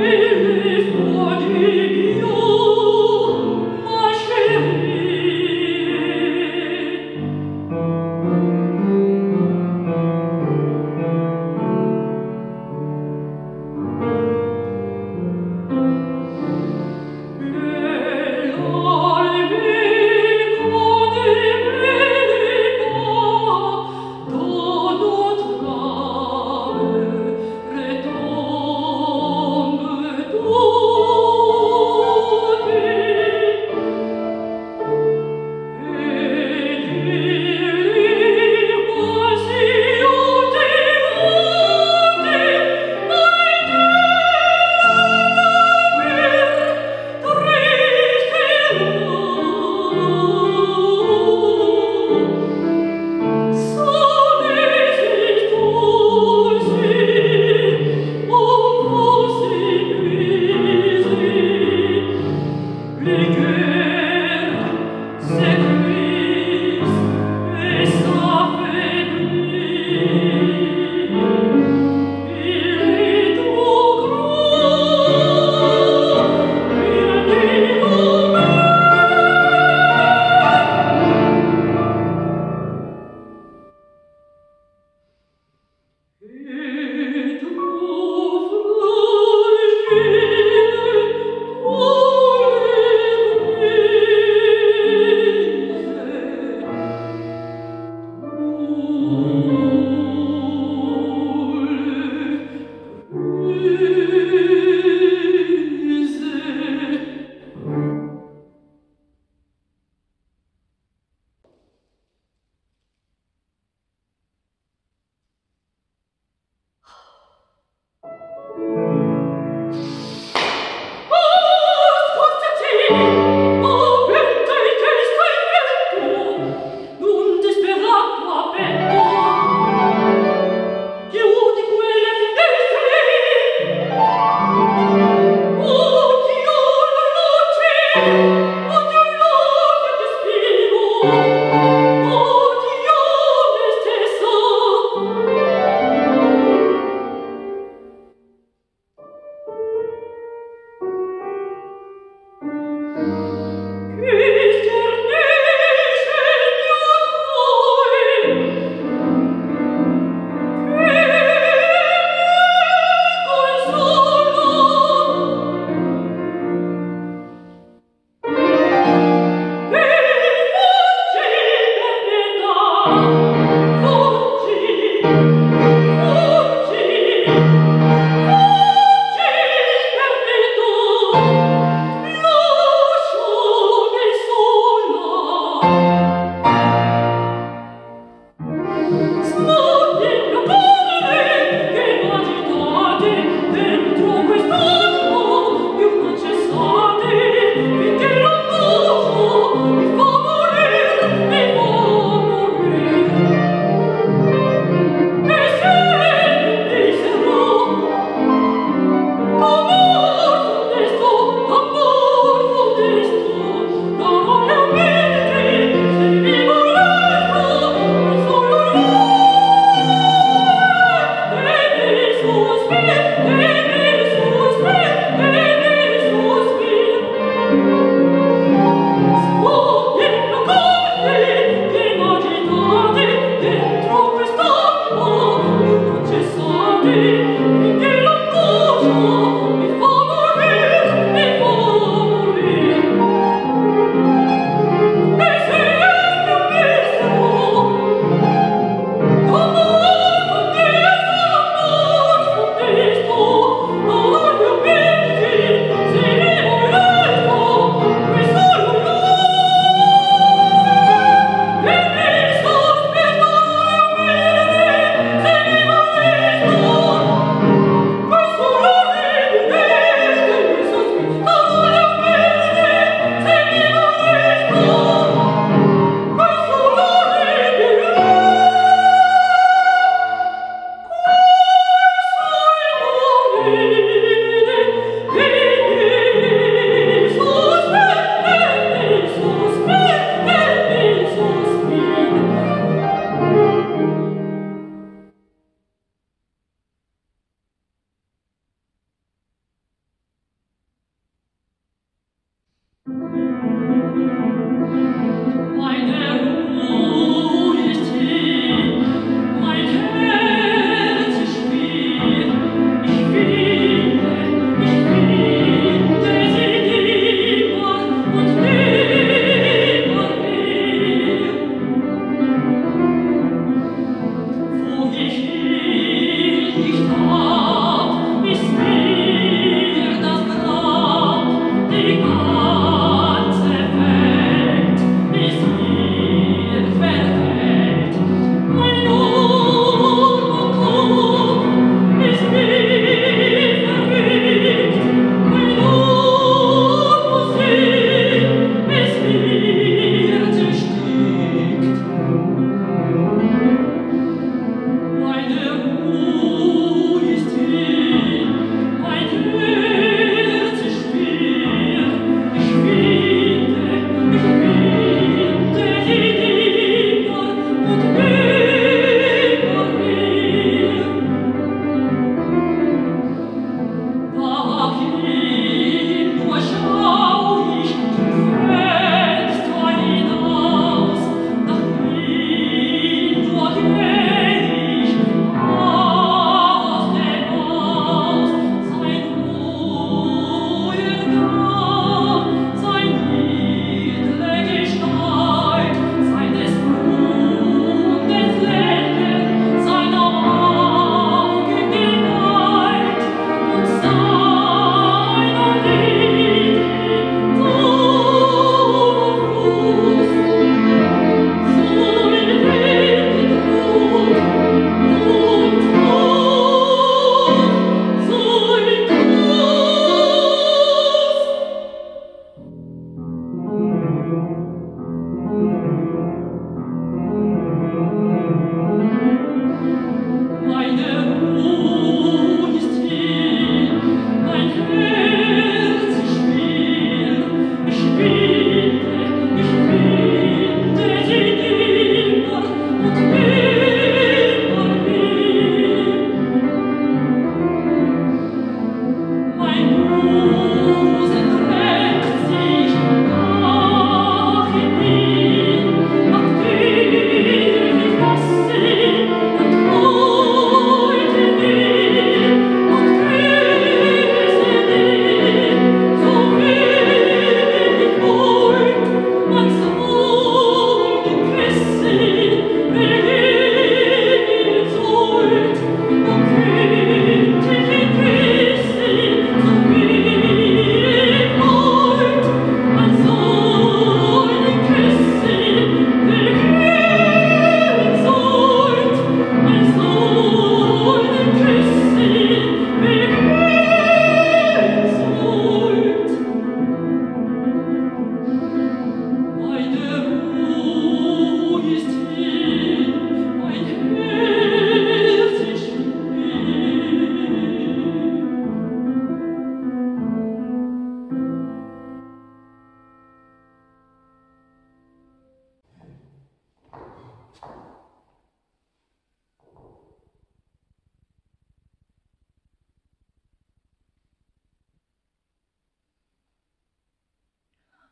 me.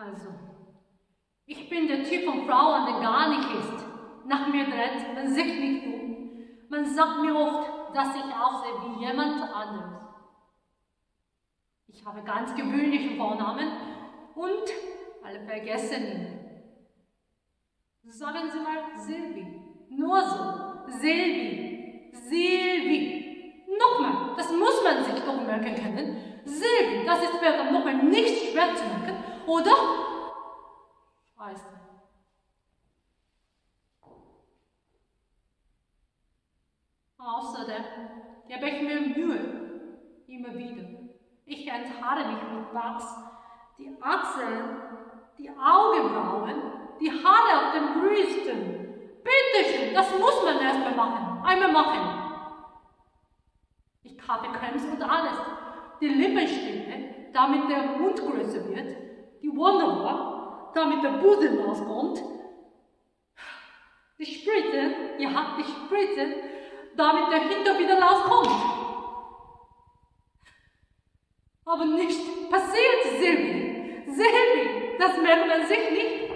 Also, ich bin der Typ von Frauen, der gar nicht ist. Nach mir dreht, man sieht mich um. Man sagt mir oft, dass ich aussehe wie jemand anderes. Ich habe ganz gewöhnliche Vornamen und alle vergessen ihn. Sagen Sie mal Silvi. Nur so. Silvi. Silvi. Nochmal, das muss man sich doch merken können. Silvi, das ist wäre nochmal nicht schwer zu merken, oder? Scheiße. Außerdem gebe ich mir Mühe, immer wieder. Ich enthaare mich mit Wachs, die Achseln, die Augenbrauen, die Haare auf den Brüsten. Bitteschön, das muss man erstmal machen. Einmal machen. Ich kaufe Cremes und alles. Die Lippenstimme, damit der Mund größer wird. Die Wonderwall, damit der Busen rauskommt. Die Spritze, ja, die Spritze, damit der Hinter wieder rauskommt. Aber nicht passiert, Silvi. Silvi, das merkt man sich nicht.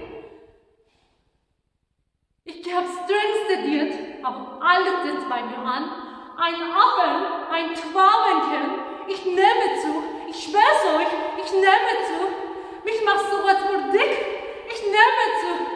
Ich habe streng studiert, aber alles sitzt bei mir an. Ein Affe, ein Traumenken. Ich nehme zu, ich schwör's euch, ich nehme mich machst du so, als dick. Ich nehme zu.